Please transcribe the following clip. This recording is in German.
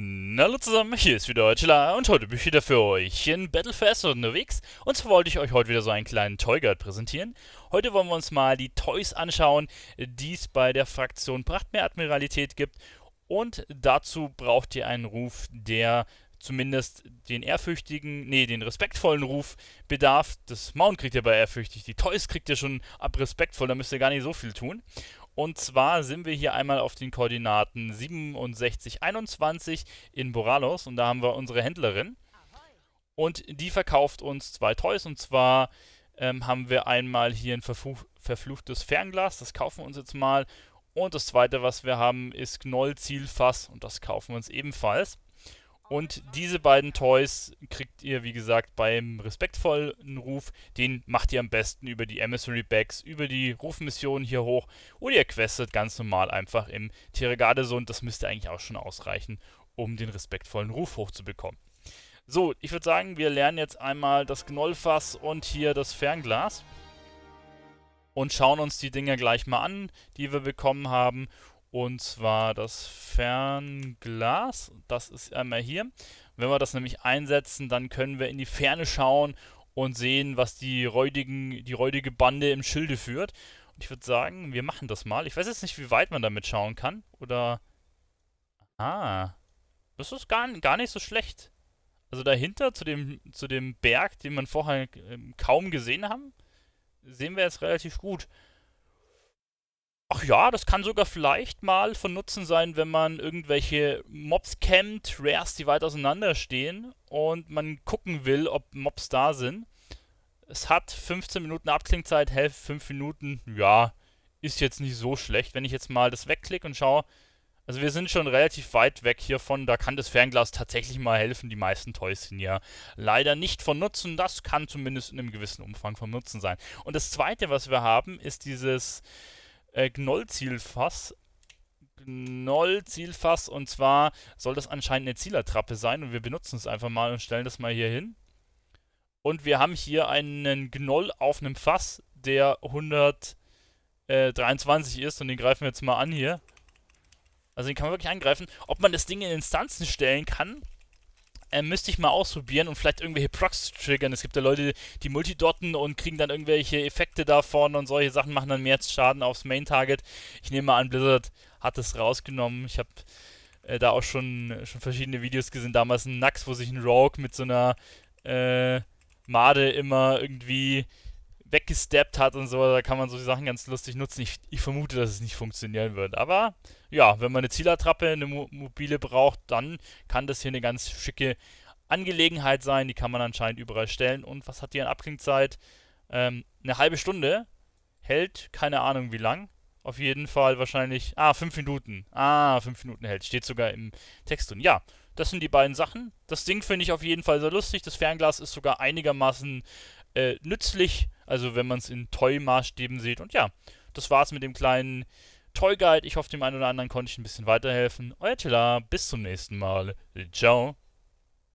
Hallo zusammen, hier ist wieder Deutschler und heute bin ich wieder für euch in Battlefest unterwegs und zwar wollte ich euch heute wieder so einen kleinen Toy Guide präsentieren. Heute wollen wir uns mal die Toys anschauen, die es bei der Fraktion Prachtmeeradmiralität gibt und dazu braucht ihr einen Ruf, der zumindest den ehrfürchtigen, nee, den respektvollen Ruf bedarf. Das Mount kriegt ihr bei ehrfürchtig, die Toys kriegt ihr schon ab respektvoll, da müsst ihr gar nicht so viel tun. Und zwar sind wir hier einmal auf den Koordinaten 6721 in Boralos und da haben wir unsere Händlerin. Und die verkauft uns zwei Toys und zwar ähm, haben wir einmal hier ein verfluchtes Fernglas, das kaufen wir uns jetzt mal. Und das zweite, was wir haben, ist Gnoll Zielfass und das kaufen wir uns ebenfalls. Und diese beiden Toys kriegt ihr, wie gesagt, beim respektvollen Ruf. Den macht ihr am besten über die Emissary Bags, über die Rufmission hier hoch. Oder ihr questet ganz normal einfach im Tiergarde-Sund. Das müsste eigentlich auch schon ausreichen, um den respektvollen Ruf hochzubekommen. So, ich würde sagen, wir lernen jetzt einmal das Gnollfass und hier das Fernglas. Und schauen uns die Dinger gleich mal an, die wir bekommen haben. Und zwar das Fernglas. Das ist einmal hier. Wenn wir das nämlich einsetzen, dann können wir in die Ferne schauen und sehen, was die, räudigen, die räudige Bande im Schilde führt. Und ich würde sagen, wir machen das mal. Ich weiß jetzt nicht, wie weit man damit schauen kann. Oder... Ah. Das ist gar, gar nicht so schlecht. Also dahinter, zu dem, zu dem Berg, den man vorher ähm, kaum gesehen haben, sehen wir jetzt relativ gut. Ach ja, das kann sogar vielleicht mal von Nutzen sein, wenn man irgendwelche Mobs campt, Rares, die weit auseinander stehen und man gucken will, ob Mobs da sind. Es hat 15 Minuten Abklingzeit, Hälfte 5 Minuten, ja, ist jetzt nicht so schlecht. Wenn ich jetzt mal das wegklicke und schaue, also wir sind schon relativ weit weg hiervon, da kann das Fernglas tatsächlich mal helfen. Die meisten Toys sind ja leider nicht von Nutzen. Das kann zumindest in einem gewissen Umfang von Nutzen sein. Und das zweite, was wir haben, ist dieses äh, Gnoll-Zielfass. Gnoll-Zielfass und zwar soll das anscheinend eine Zielertrappe sein und wir benutzen es einfach mal und stellen das mal hier hin. Und wir haben hier einen Gnoll auf einem Fass, der 123 ist und den greifen wir jetzt mal an hier. Also den kann man wirklich angreifen. Ob man das Ding in Instanzen stellen kann, äh, müsste ich mal ausprobieren und vielleicht irgendwelche Procs triggern. Es gibt ja Leute, die multidotten und kriegen dann irgendwelche Effekte davon und solche Sachen machen dann mehr Schaden aufs Main-Target. Ich nehme mal an, Blizzard hat es rausgenommen. Ich habe äh, da auch schon, schon verschiedene Videos gesehen. Damals ein Nax, wo sich ein Rogue mit so einer äh, Made immer irgendwie weggesteppt hat und so, da kann man so die Sachen ganz lustig nutzen. Ich, ich, vermute, dass es nicht funktionieren wird. Aber ja, wenn man eine Zielattrappe, eine Mo mobile braucht, dann kann das hier eine ganz schicke Angelegenheit sein. Die kann man anscheinend überall stellen. Und was hat die an Abklingzeit? Ähm, eine halbe Stunde. Hält, keine Ahnung wie lang. Auf jeden Fall wahrscheinlich. Ah, fünf Minuten. Ah, fünf Minuten hält. Steht sogar im Text drin. Ja, das sind die beiden Sachen. Das Ding finde ich auf jeden Fall sehr lustig. Das Fernglas ist sogar einigermaßen äh, nützlich also wenn man es in Toy-Maßstäben sieht. Und ja, das war's mit dem kleinen Toy-Guide. Ich hoffe, dem einen oder anderen konnte ich ein bisschen weiterhelfen. Euer Tilla, bis zum nächsten Mal. Ciao.